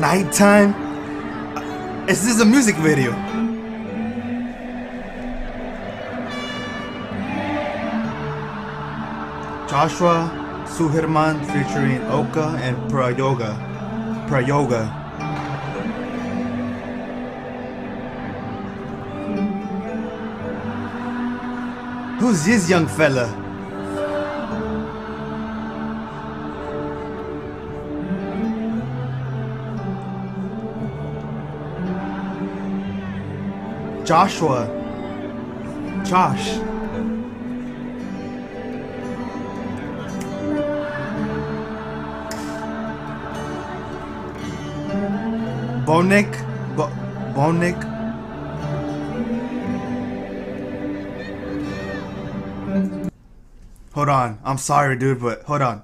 nighttime. Is this a music video? Joshua Suherman featuring Oka and Prayoga. Prayoga. Who's this young fella? Joshua. Josh. Bonek. Bo- Bonek. Hold on. I'm sorry, dude, but hold on.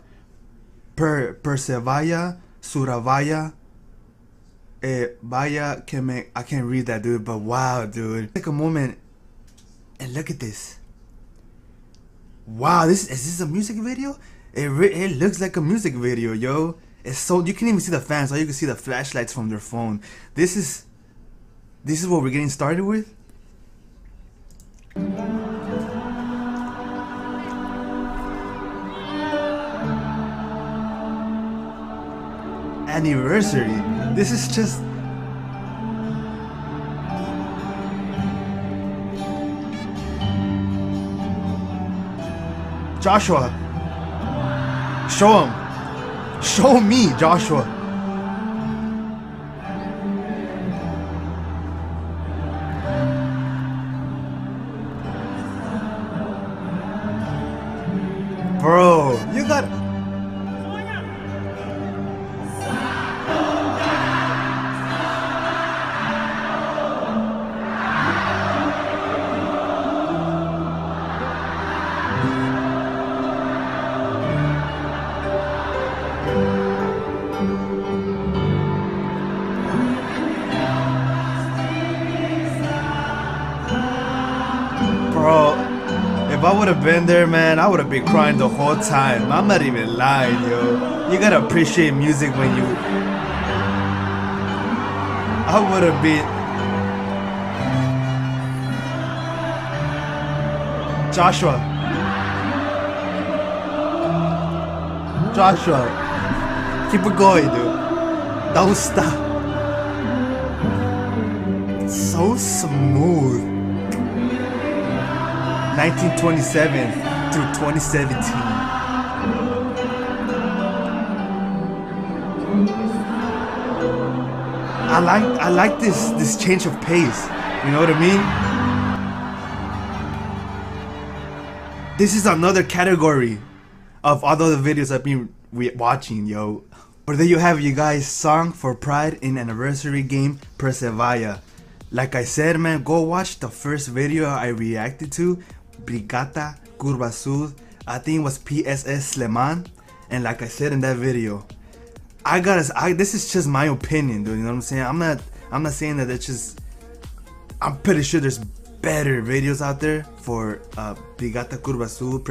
Per Persebaya Surabaya. Eh, vaya que me. I can't read that, dude, but wow, dude. Take a moment and look at this. Wow, this is this a music video? It it looks like a music video, yo. It's so you can even see the fans, or you can see the flashlights from their phone. This is this is what we're getting started with. Anniversary. This is just Joshua. Show him. Show me, Joshua. Would have been there, man, I would have been crying the whole time. I'm not even lying, yo. You gotta appreciate music when you. I would have been. Joshua. Joshua. Keep it going, dude. Don't stop. It's so smooth. 1927 through 2017. I like I like this this change of pace. You know what I mean? This is another category of all the videos I've been watching, yo. But there you have you guys. Song for Pride in Anniversary Game Persebaya. Like I said, man, go watch the first video I reacted to, Brigata Curva Sud. I think it was PSS Sleman. And like I said in that video, I gotta, I, this is just my opinion, dude. You know what I'm saying? I'm not, I'm not saying that it's just. I'm pretty sure there's better videos out there for uh, Brigata Curva Sud,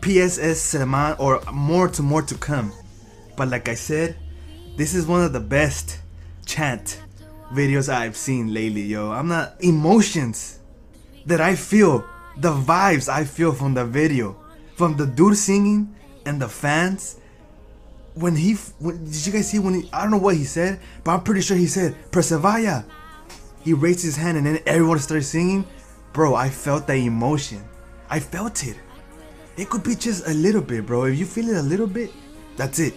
PSS Sleman, or more to more to come. But like I said, this is one of the best chant videos I've seen lately, yo. I'm not emotions that I feel, the vibes I feel from the video, from the dude singing and the fans. When he, when, did you guys see when he? I don't know what he said, but I'm pretty sure he said Persebaya. He raised his hand and then everyone started singing. Bro, I felt that emotion. I felt it. It could be just a little bit, bro. If you feel it a little bit, that's it.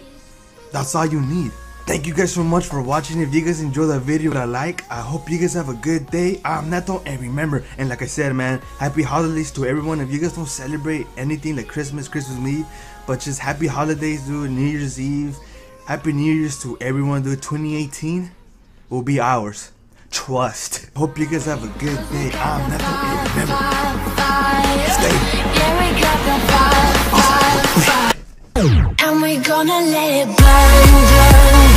That's all you need. Thank you guys so much for watching. If you guys enjoyed the video that I like, I hope you guys have a good day. I'm Neto, and remember, and like I said, man, happy holidays to everyone. If you guys don't celebrate anything like Christmas, Christmas Eve, but just happy holidays, dude, New Year's Eve, happy New Year's to everyone, dude. 2018 will be ours. Trust. Hope you guys have a good day. I'm Neto, and remember, stay. And we gonna let it burn